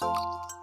Música